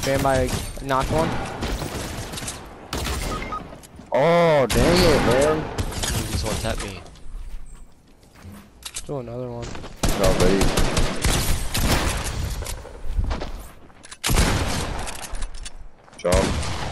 Stand by, knocked one. Oh, dang it, man. He just one tap me. Do another one. No, buddy. Jump.